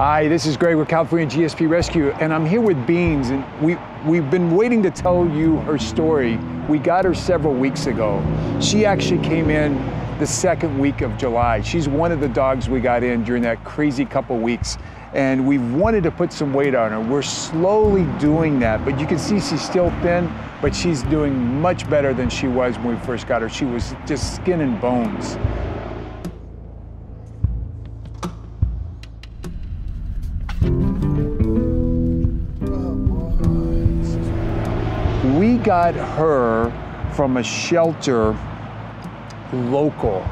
Hi, this is Greg with California GSP Rescue, and I'm here with Beans, and we, we've been waiting to tell you her story. We got her several weeks ago. She actually came in the second week of July. She's one of the dogs we got in during that crazy couple weeks, and we wanted to put some weight on her. We're slowly doing that, but you can see she's still thin, but she's doing much better than she was when we first got her. She was just skin and bones. Got her from a shelter local.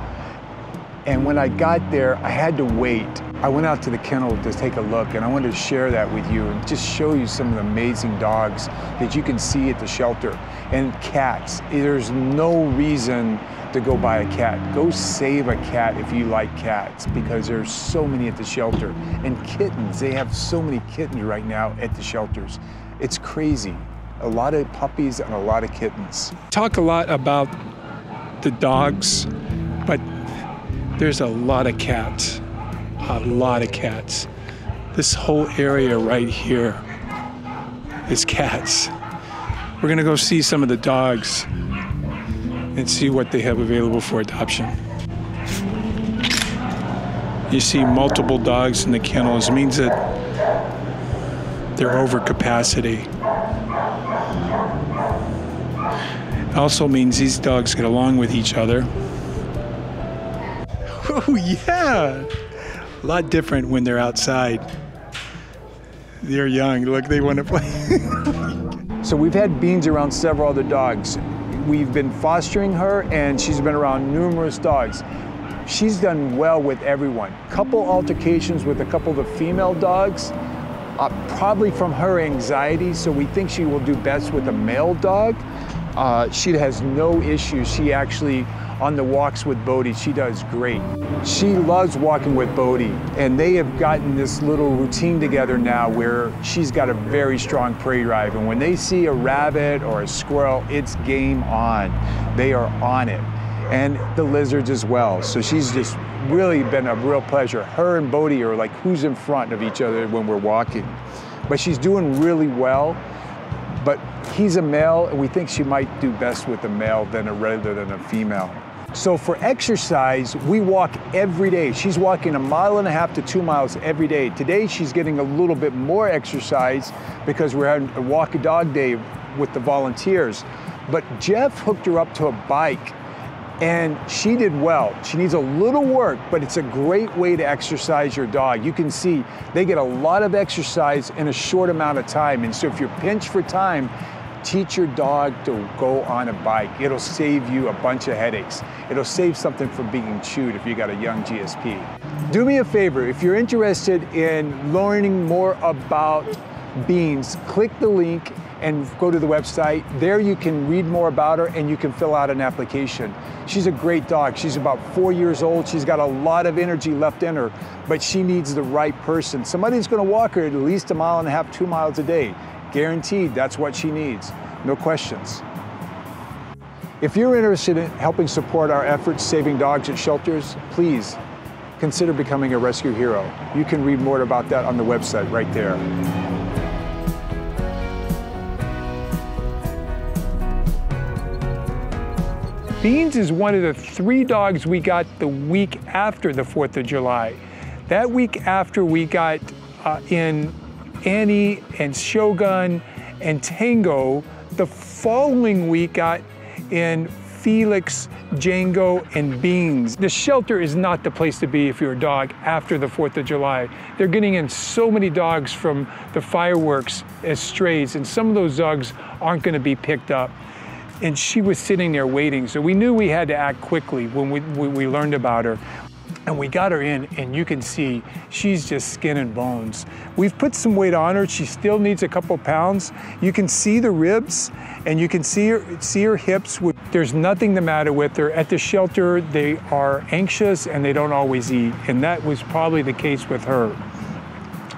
And when I got there, I had to wait. I went out to the kennel to take a look, and I wanted to share that with you and just show you some of the amazing dogs that you can see at the shelter. And cats. There's no reason to go buy a cat. Go save a cat if you like cats because there's so many at the shelter. And kittens, they have so many kittens right now at the shelters. It's crazy. A lot of puppies and a lot of kittens. Talk a lot about the dogs, but there's a lot of cats. A lot of cats. This whole area right here is cats. We're gonna go see some of the dogs and see what they have available for adoption. You see multiple dogs in the kennels, it means that they're over capacity. Also means these dogs get along with each other. Oh yeah, a lot different when they're outside. They're young. Look, they want to play. So we've had Beans around several other dogs. We've been fostering her and she's been around numerous dogs. She's done well with everyone. Couple altercations with a couple of the female dogs, uh, probably from her anxiety, so we think she will do best with a male dog. Uh, she has no issues. She actually, on the walks with Bodhi, she does great. She loves walking with Bodhi, and they have gotten this little routine together now where she's got a very strong prey drive. And when they see a rabbit or a squirrel, it's game on. They are on it. And the lizards as well. So she's just really been a real pleasure. Her and Bodhi are like who's in front of each other when we're walking. But she's doing really well but he's a male, and we think she might do best with a male than a rather than a female. So for exercise, we walk every day. She's walking a mile and a half to two miles every day. Today, she's getting a little bit more exercise because we're having a walk a dog day with the volunteers. But Jeff hooked her up to a bike and she did well. She needs a little work, but it's a great way to exercise your dog. You can see they get a lot of exercise in a short amount of time. And so if you're pinched for time, teach your dog to go on a bike. It'll save you a bunch of headaches. It'll save something from being chewed if you got a young GSP. Do me a favor, if you're interested in learning more about beans, click the link and go to the website. There you can read more about her and you can fill out an application. She's a great dog. She's about four years old. She's got a lot of energy left in her, but she needs the right person. Somebody Somebody's gonna walk her at least a mile and a half, two miles a day. Guaranteed, that's what she needs. No questions. If you're interested in helping support our efforts saving dogs at shelters, please consider becoming a rescue hero. You can read more about that on the website right there. Beans is one of the three dogs we got the week after the 4th of July. That week after we got uh, in Annie and Shogun and Tango, the following week got in Felix, Django, and Beans. The shelter is not the place to be if you're a dog after the 4th of July. They're getting in so many dogs from the fireworks as strays, and some of those dogs aren't going to be picked up and she was sitting there waiting. So we knew we had to act quickly when we, we learned about her. And we got her in, and you can see she's just skin and bones. We've put some weight on her. She still needs a couple pounds. You can see the ribs, and you can see her, see her hips. There's nothing the matter with her. At the shelter, they are anxious and they don't always eat, and that was probably the case with her.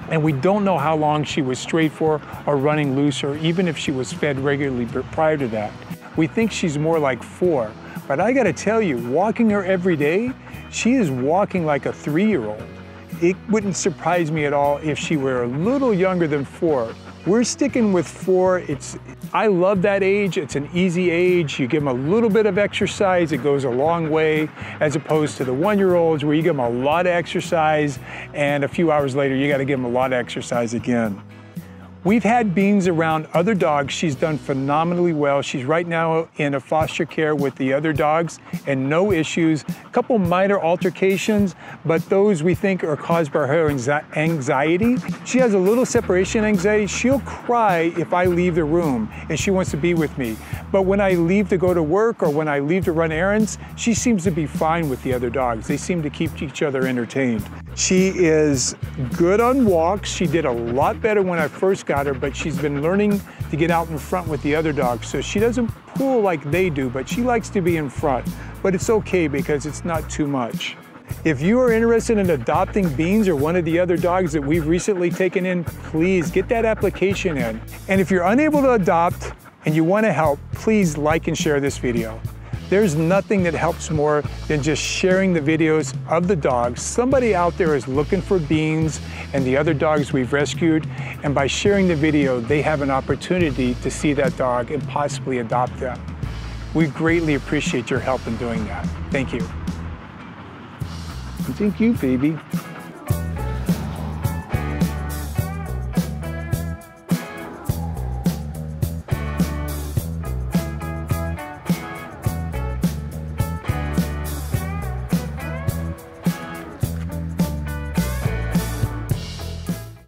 And we don't know how long she was straight for or running loose, or even if she was fed regularly prior to that. We think she's more like four. But I gotta tell you, walking her every day, she is walking like a three-year-old. it wouldn't surprise me at all if she were a little younger than four. We're sticking with four. It's, I love that age. It's an easy age. You give them a little bit of exercise, it goes a long way, as opposed to the one-year-olds where you give them a lot of exercise and a few hours later you gotta give them a lot of exercise again. We've had Beans around other dogs. She's done phenomenally well. She's right now in a foster care with the other dogs and no issues. A couple minor altercations, but those we think are caused by her anxiety. She has a little separation anxiety. She'll cry if I leave the room and she wants to be with me. But when I leave to go to work or when I leave to run errands, she seems to be fine with the other dogs. They seem to keep each other entertained. She is good on walks. She did a lot better when I first got her, but she's been learning to get out in front with the other dogs. So she doesn't pull like they do, but she likes to be in front. But it's okay because it's not too much. If you are interested in adopting Beans or one of the other dogs that we've recently taken in, please get that application in. And if you're unable to adopt and you want to help, please like and share this video. There's nothing that helps more than just sharing the videos of the dogs. Somebody out there is looking for Beans and the other dogs we've rescued, and by sharing the video, they have an opportunity to see that dog and possibly adopt them. We greatly appreciate your help in doing that. Thank you. thank you, baby.